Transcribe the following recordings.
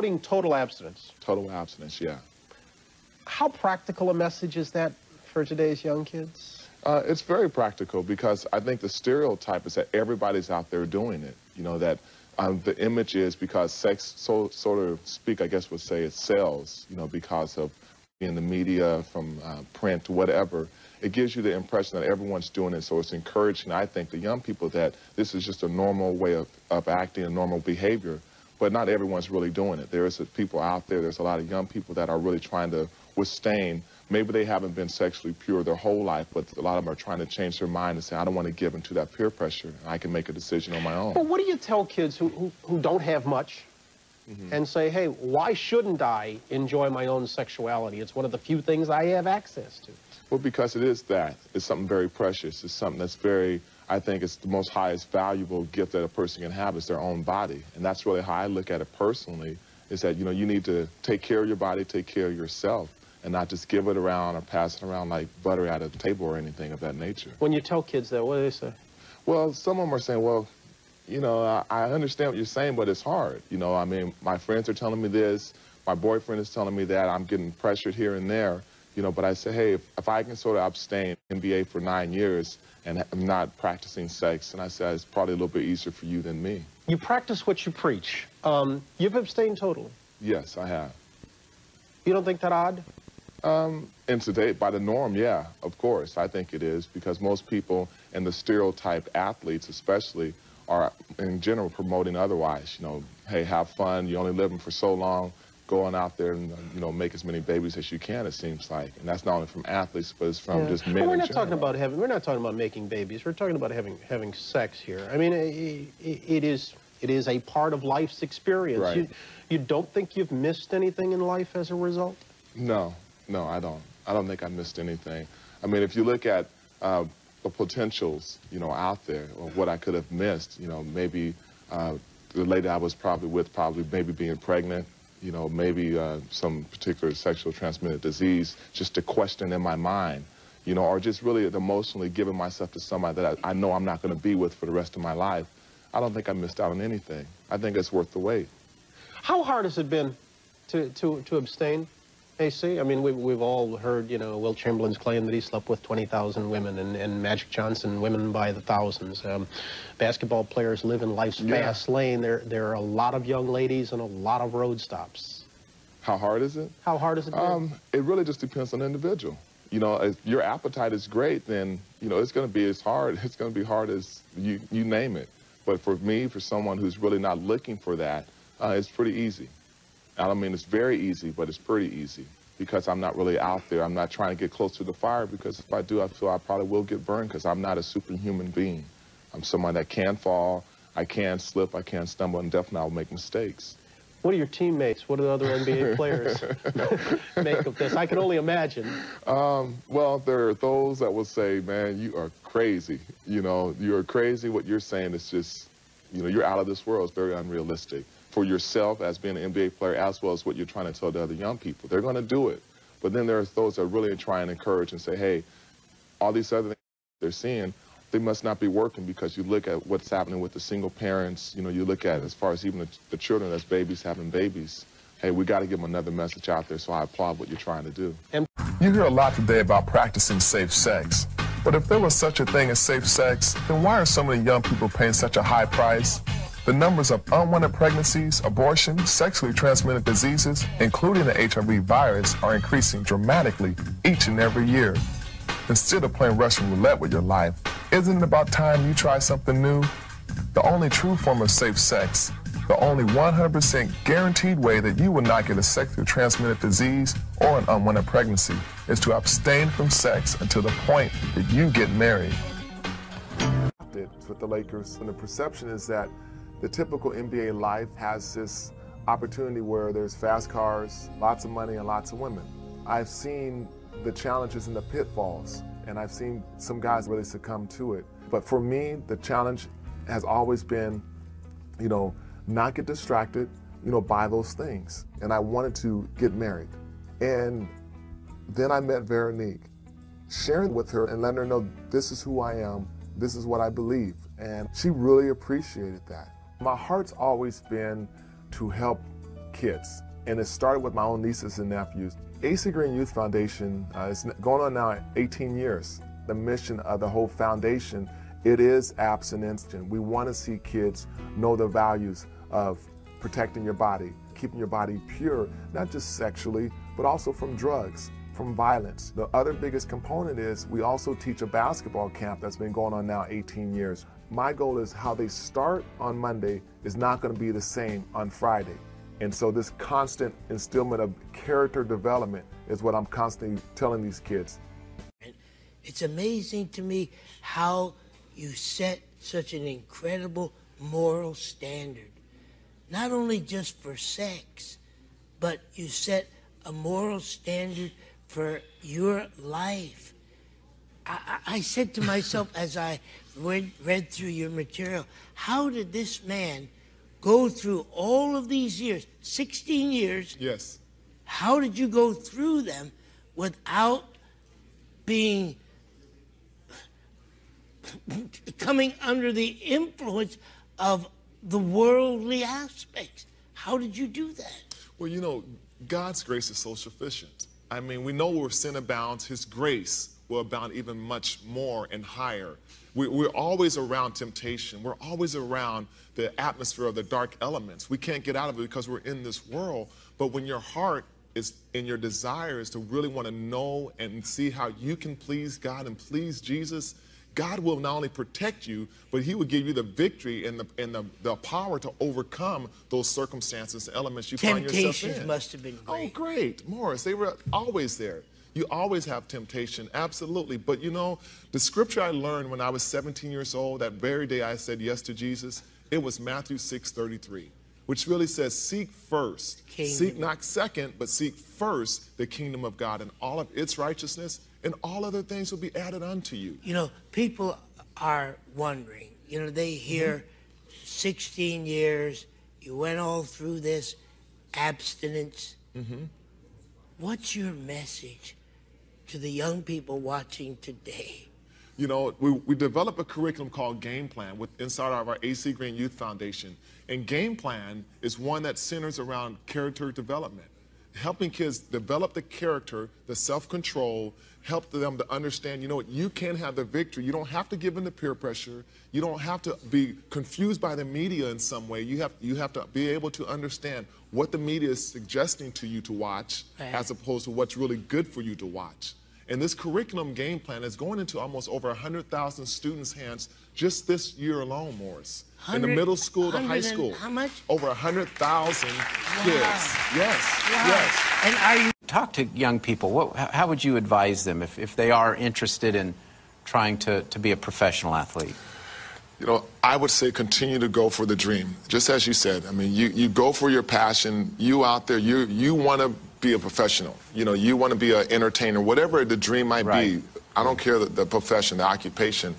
Promoting total abstinence. Total abstinence, yeah. How practical a message is that for today's young kids? Uh, it's very practical because I think the stereotype is that everybody's out there doing it. You know, that um, the image is because sex, so sort of speak, I guess would say it sells, you know, because of in the media, from uh, print to whatever, it gives you the impression that everyone's doing it. So it's encouraging, I think, the young people that this is just a normal way of, of acting, a normal behavior. But not everyone's really doing it. There is people out there, there's a lot of young people that are really trying to withstand. Maybe they haven't been sexually pure their whole life, but a lot of them are trying to change their mind and say, I don't want to give into that peer pressure. I can make a decision on my own. But what do you tell kids who, who, who don't have much, mm -hmm. and say, hey, why shouldn't I enjoy my own sexuality? It's one of the few things I have access to. Well, because it is that. It's something very precious. It's something that's very, I think it's the most highest valuable gift that a person can have is their own body. And that's really how I look at it personally, is that, you know, you need to take care of your body, take care of yourself, and not just give it around or pass it around like butter out of the table or anything of that nature. When you tell kids that, what do they say? Well, some of them are saying, well, you know, I, I understand what you're saying, but it's hard. You know, I mean, my friends are telling me this, my boyfriend is telling me that, I'm getting pressured here and there. You know, but I say, hey, if, if I can sort of abstain NBA for nine years and I'm not practicing sex, and I say it's probably a little bit easier for you than me. You practice what you preach. Um, you've abstained totally. Yes, I have. You don't think that odd? Um, and today, by the norm, yeah, of course, I think it is because most people and the stereotype athletes, especially, are in general promoting otherwise. You know, hey, have fun. You only live them for so long going out there and you know make as many babies as you can. It seems like, and that's not only from athletes, but it's from yeah. just men. We're not general. talking about having. We're not talking about making babies. We're talking about having having sex here. I mean, it, it is it is a part of life's experience. Right. You, you don't think you've missed anything in life as a result? No, no, I don't. I don't think I missed anything. I mean, if you look at uh, the potentials, you know, out there, or what I could have missed, you know, maybe uh, the lady I was probably with, probably maybe being pregnant, you know, maybe uh, some particular sexual transmitted disease, just a question in my mind, you know, or just really emotionally giving myself to somebody that I, I know I'm not going to be with for the rest of my life. I don't think I missed out on anything. I think it's worth the wait. How hard has it been to, to, to abstain? AC? I mean, we, we've all heard, you know, Wilt Chamberlain's claim that he slept with 20,000 women and, and Magic Johnson women by the thousands. Um, basketball players live in life's yeah. fast lane. There, there are a lot of young ladies and a lot of road stops. How hard is it? How hard is it? Um, it really just depends on the individual. You know, if your appetite is great, then, you know, it's going to be as hard. It's going to be hard as you, you name it. But for me, for someone who's really not looking for that, uh, it's pretty easy. I don't mean it's very easy, but it's pretty easy because I'm not really out there. I'm not trying to get close to the fire because if I do, I feel I probably will get burned because I'm not a superhuman being. I'm someone that can fall, I can slip, I can stumble, and definitely I'll make mistakes. What do your teammates, what do the other NBA players make of this? I can only imagine. Um, well, there are those that will say, man, you are crazy. You know, you're crazy. What you're saying is just, you know, you're out of this world. It's very unrealistic for yourself as being an NBA player as well as what you're trying to tell the other young people. They're going to do it. But then there's those that really try and encourage and say, hey, all these other things they're seeing, they must not be working because you look at what's happening with the single parents, you know, you look at as far as even the, the children as babies having babies. Hey, we got to give them another message out there, so I applaud what you're trying to do. You hear a lot today about practicing safe sex. But if there was such a thing as safe sex, then why are so many young people paying such a high price? The numbers of unwanted pregnancies, abortion, sexually transmitted diseases, including the HIV virus, are increasing dramatically each and every year. Instead of playing Russian roulette with your life, isn't it about time you try something new? The only true form of safe sex, the only 100% guaranteed way that you will not get a sexually transmitted disease or an unwanted pregnancy, is to abstain from sex until the point that you get married. With the Lakers, and the perception is that the typical NBA life has this opportunity where there's fast cars, lots of money, and lots of women. I've seen the challenges and the pitfalls, and I've seen some guys really succumb to it. But for me, the challenge has always been, you know, not get distracted, you know, by those things. And I wanted to get married. And then I met Veronique, sharing with her and letting her know this is who I am, this is what I believe. And she really appreciated that. My heart's always been to help kids. And it started with my own nieces and nephews. AC Green Youth Foundation uh, is going on now 18 years. The mission of the whole foundation, it is abstinence. We want to see kids know the values of protecting your body, keeping your body pure, not just sexually, but also from drugs, from violence. The other biggest component is we also teach a basketball camp that's been going on now 18 years. My goal is how they start on Monday is not going to be the same on Friday. And so this constant instillment of character development is what I'm constantly telling these kids. It's amazing to me how you set such an incredible moral standard, not only just for sex, but you set a moral standard for your life. I, I said to myself as I read, read through your material, how did this man go through all of these years, 16 years? Yes. How did you go through them without being coming under the influence of the worldly aspects? How did you do that? Well, you know, God's grace is so sufficient. I mean, we know where sin abounds, His grace will abound even much more and higher. We, we're always around temptation. We're always around the atmosphere of the dark elements. We can't get out of it because we're in this world. But when your heart is in your desire is to really want to know and see how you can please God and please Jesus, God will not only protect you, but He will give you the victory and the and the, the power to overcome those circumstances, elements you find yourself in. Temptations must have been oh, great. Oh, great. Morris. They were always there. You always have temptation, absolutely. But you know, the scripture I learned when I was 17 years old, that very day I said yes to Jesus, it was Matthew 6:33, which really says, "Seek first, Kingdom. seek not second, but seek first the kingdom of God and all of its righteousness, and all other things will be added unto you." You know, people are wondering, you know, they hear 16 years, you went all through this abstinence. Mm-hmm. What's your message to the young people watching today? You know, we, we developed a curriculum called Game Plan with inside of our AC Green Youth Foundation. And Game Plan is one that centers around character development, helping kids develop the character, the self-control, help them to understand, you know what, you can have the victory. You don't have to give in to peer pressure. You don't have to be confused by the media in some way. You have, you have to be able to understand what the media is suggesting to you to watch Right. as opposed to what's really good for you to watch. And this curriculum game plan is going into almost over 100,000 students' hands just this year alone, Morris. In the middle school to high school. how much? Over 100,000 kids. Yes, yes. And are you talk to young people. What, how how would you advise them if, if they are interested in trying to, to be a professional athlete? You know, I would say continue to go for the dream. Just as you said, I mean, you, you go for your passion. You out there, you you want to be a professional. You know, you want to be an entertainer, whatever the dream might Right. be. I don't care the, the profession, the occupation.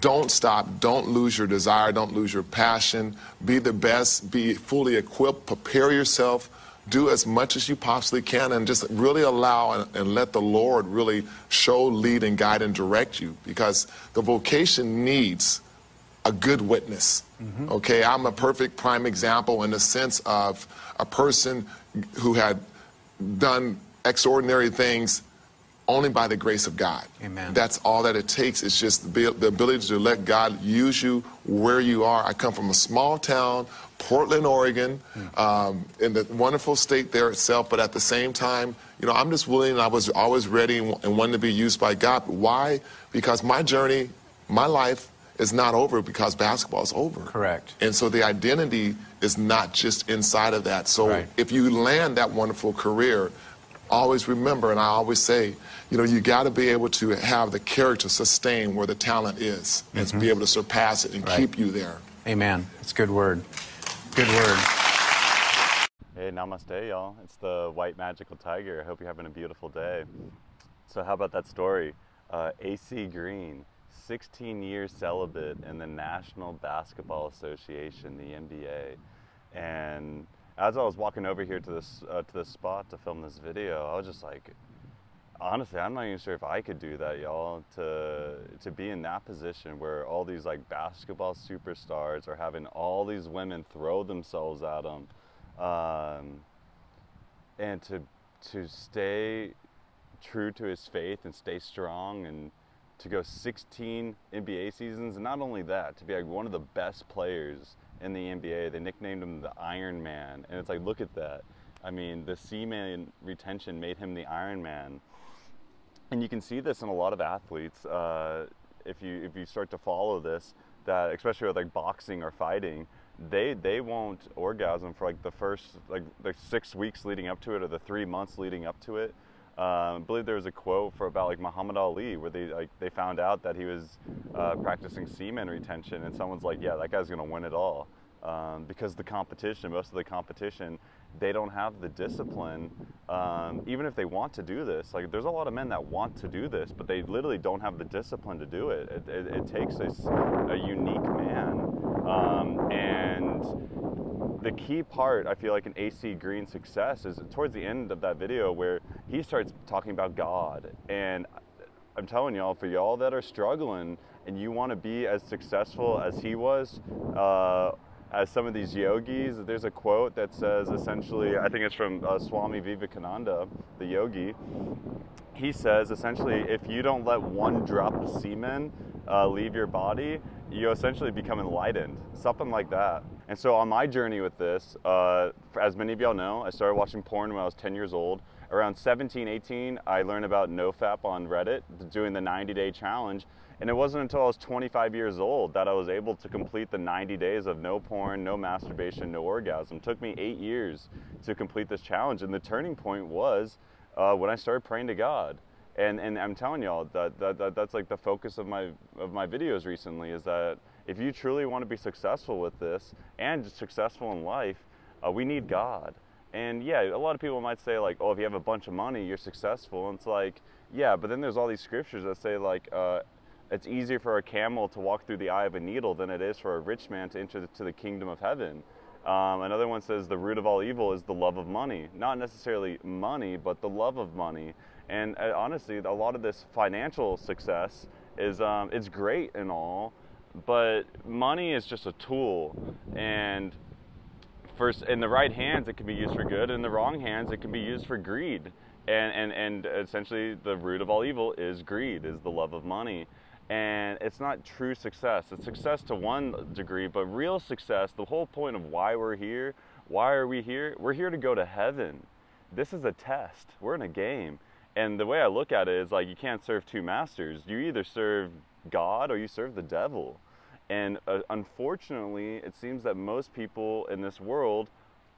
Don't stop. Don't lose your desire. Don't lose your passion. Be the best. Be fully equipped. Prepare yourself. Do as much as you possibly can and just really allow and, and let the Lord really show, lead, and guide and direct you because the vocation needs a good witness. Mm-hmm. Okay, I'm a perfect prime example in the sense of a person who had done extraordinary things only by the grace of God. Amen. That's all that it takes. It's just the, the ability to let God use you where you are. I come from a small town, Portland, Oregon, um, in the wonderful state there itself, but at the same time, you know, I'm just willing, I was always ready and, and wanted to be used by God. Why? Because my journey, my life is not over because basketball is over. Correct. And so the identity is not just inside of that. So Right. if you land that wonderful career, always remember, and I always say, you know, you got to be able to have the character sustain where the talent is and to be able to surpass it and Mm-hmm. Right. keep you there. Amen. It's a good word. Good word. Hey, namaste, y'all. It's the White Magical Tiger. I hope you're having a beautiful day. So, how about that story? Uh, AC Green, 16 years celibate in the National Basketball Association, the NBA. And as I was walking over here to this uh, to this spot to film this video, I was just like, honestly, I'm not even sure if I could do that, y'all. To to be in that position where all these like basketball superstars are having all these women throw themselves at them. um, and to to stay true to his faith and stay strong and to go 16 NBA seasons. And not only that to be like one of the best players in the NBA they nicknamed him the Iron Man. And it's like look at that. I mean the semen retention made him the Iron Man. And you can see this in a lot of athletes uh, if you if you start to follow this that especially with like boxing or fighting they they won't orgasm for like the first like the six weeks leading up to it or the three months leading up to it. Um, I believe there was a quote for about like Muhammad Ali where they like they found out that he was uh, practicing semen retention and someone's like, yeah, that guy's gonna win it all um, because the competition, most of the competition, they don't have the discipline. Um, even if they want to do this, like there's a lot of men that want to do this, but they literally don't have the discipline to do it. It, it, it takes a, a unique man um, and the key part, I feel like, in AC Green's success is towards the end of that video where he starts talking about God. And I'm telling y'all, for y'all that are struggling and you want to be as successful as he was, uh, as some of these yogis, there's a quote that says essentially, I think it's from uh, Swami Vivekananda, the yogi. He says essentially, if you don't let one drop of semen uh, leave your body, you essentially become enlightened, something like that. And so on my journey with this, uh, as many of y'all know, I started watching porn when I was 10 years old. Around 17, 18, I learned about NoFap on Reddit, doing the 90 day challenge. And it wasn't until I was 25 years old that I was able to complete the 90 days of no porn, no masturbation, no orgasm. It took me eight years to complete this challenge. And the turning point was uh, when I started praying to God and and I'm telling y'all that, that, that that's like the focus of my of my videos recently is that if you truly want to be successful with this and successful in life, uh, we need God. And yeah, a lot of people might say like, oh, if you have a bunch of money, you're successful. And it's like, yeah, but then there's all these scriptures that say like, uh, it's easier for a camel to walk through the eye of a needle than it is for a rich man to enter to the kingdom of heaven. Um, another one says the root of all evil is the love of money. Not necessarily money, but the love of money. And uh, honestly, a lot of this financial success is um, it's great and all, but money is just a tool. And first, in the right hands, it can be used for good. In the wrong hands, it can be used for greed. And, and, and essentially, the root of all evil is greed, is the love of money. And it's not true success. It's success to one degree, but real success, the whole point of why we're here, why are we here? We're here to go to heaven. This is a test. We're in a game. And the way I look at it is like you can't serve two masters. You either serve God or you serve the devil. And uh, unfortunately, it seems that most people in this world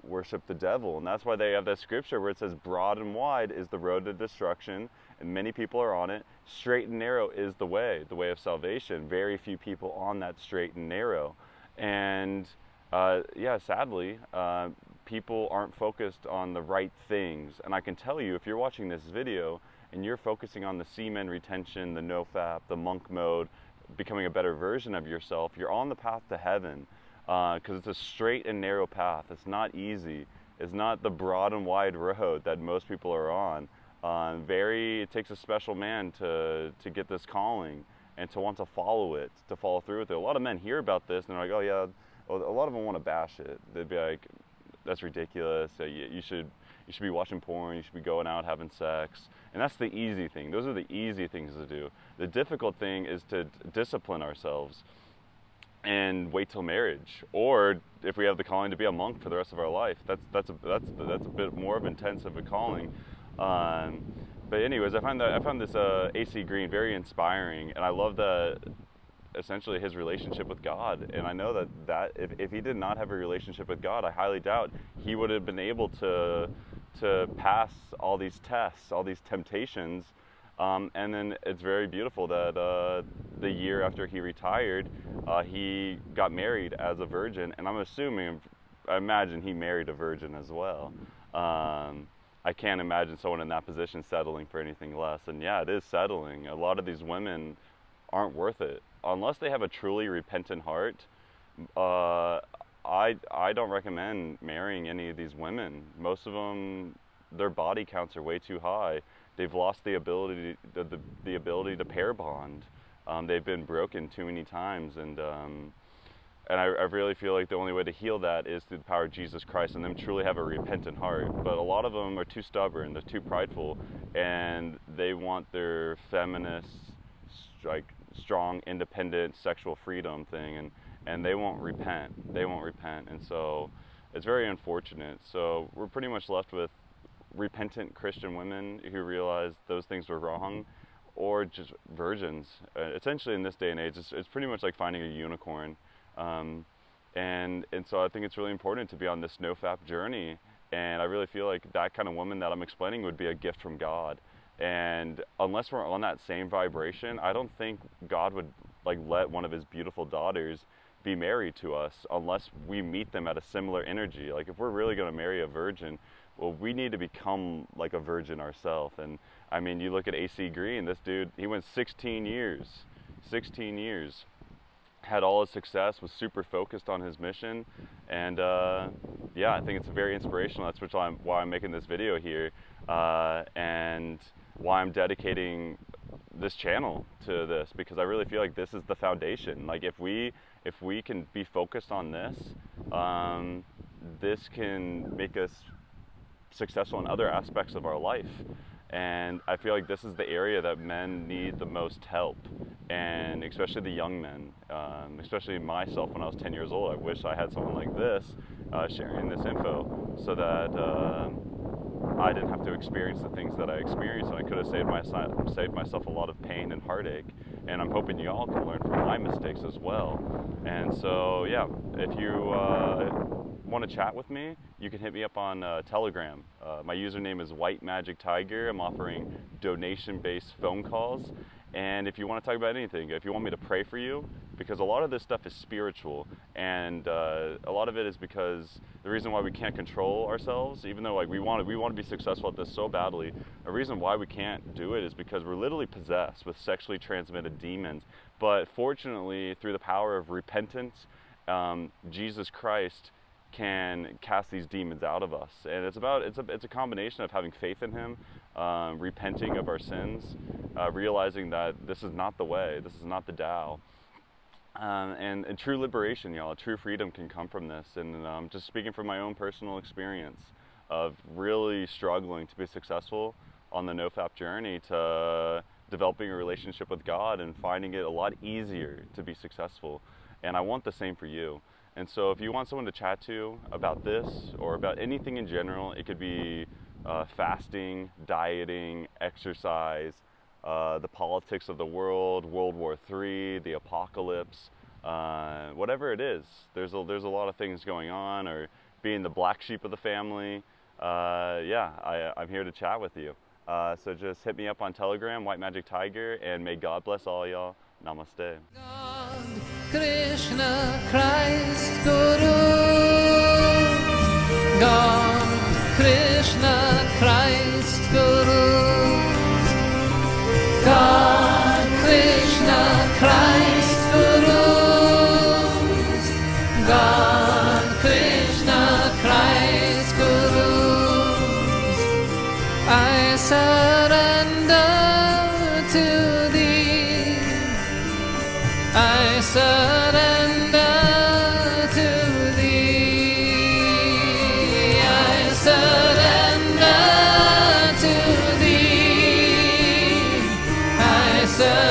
worship the devil. And that's why they have that scripture where it says, Broad and wide is the road to destruction, and many people are on it. Straight and narrow is the way, the way of salvation. Very few people on that straight and narrow. And uh, yeah, sadly, uh, people aren't focused on the right things. And I can tell you, if you're watching this video and you're focusing on the semen retention, the nofap, the monk mode, becoming a better version of yourself, you're on the path to heaven because uh, it's a straight and narrow path. It's not easy. It's not the broad and wide road that most people are on. Uh, very, it takes a special man to to get this calling and to want to follow it, to follow through with it. A lot of men hear about this and they're like, oh yeah, a lot of them want to bash it. They'd be like, that's ridiculous. You, should you should be watching porn. You should be going out having sex. And that's the easy thing. Those are the easy things to do. The difficult thing is to discipline ourselves and wait till marriage, or if we have the calling to be a monk for the rest of our life. That's that's a, that's that's a bit more of intense of a calling. Um, but anyways, I find that I found this uh, AC Green very inspiring, and I love that essentially his relationship with God. And I know that, that if, if he did not have a relationship with God, I highly doubt he would have been able to, to pass all these tests, all these temptations. Um, and then it's very beautiful that uh, the year after he retired, uh, he got married as a virgin. And I'm assuming, I imagine he married a virgin as well. Um, I can't imagine someone in that position settling for anything less. And yeah, it is settling. A lot of these women aren't worth it unless they have a truly repentant heart, uh, I I don't recommend marrying any of these women. Most of them, their body counts are way too high. They've lost the ability the, the, the ability to pair bond. Um, they've been broken too many times, and um, And I, I really feel like the only way to heal that is through the power of Jesus Christ and them truly have a repentant heart. But a lot of them are too stubborn, they're too prideful, and they want their feminist, like strong, independent sexual freedom thing, and, and they won't repent. They won't repent. And so it's very unfortunate. So we're pretty much left with repentant Christian women who realize those things were wrong, or just virgins. Uh, essentially, in this day and age, it's, it's pretty much like finding a unicorn. Um, and, and so I think it's really important to be on this no-fap journey. And I really feel like that kind of woman that I'm explaining would be a gift from God. And unless we're on that same vibration, I don't think God would like let one of his beautiful daughters be married to us unless we meet them at a similar energy. Like if we're really going to marry a virgin, well, we need to become like a virgin ourselves. And I mean, you look at AC Green, this dude, he went 16 years, 16 years, had all his success, was super focused on his mission. And uh, yeah, I think it's very inspirational. That's which I'm, why I'm making this video here. Uh, and why I'm dedicating this channel to this because I really feel like this is the foundation. Like if we if we can be focused on this, um, this can make us successful in other aspects of our life. And I feel like this is the area that men need the most help, and especially the young men, um, especially myself when I was 10 years old. I wish I had someone like this uh, sharing this info so that uh, I didn't have to experience the things that I experienced, and I could have saved, saved myself a lot of pain and heartache. And I'm hoping you all can learn from my mistakes as well. And so, yeah, if you uh, want to chat with me, you can hit me up on uh, Telegram. Uh, my username is White Magik Tiger. I'm offering donation-based phone calls. And if you want to talk about anything, if you want me to pray for you, because a lot of this stuff is spiritual, and uh, a lot of it is because the reason why we can't control ourselves, even though like we want to, we want to be successful at this so badly, the reason why we can't do it is because we're literally possessed with sexually transmitted demons. But fortunately, through the power of repentance, um, Jesus Christ can cast these demons out of us. And it's about it's a it's a combination of having faith in Him, um, repenting of our sins, uh, realizing that this is not the way, this is not the Tao. Um, and, true liberation, y'all, true freedom can come from this. And um, just speaking from my own personal experience of really struggling to be successful on the NoFap journey to developing a relationship with God and finding it a lot easier to be successful. And I want the same for you. And so if you want someone to chat to about this or about anything in general, it could be uh, fasting, dieting, exercise, uh, the politics of the world, World War III, the apocalypse, uh, whatever it is. There's a, there's a lot of things going on, or being the black sheep of the family. Uh, yeah, I, I'm here to chat with you. Uh, so just hit me up on Telegram, White Magik Tiger, and may God bless all y'all. Namaste. God, Krishna, Christ, Guru. God, I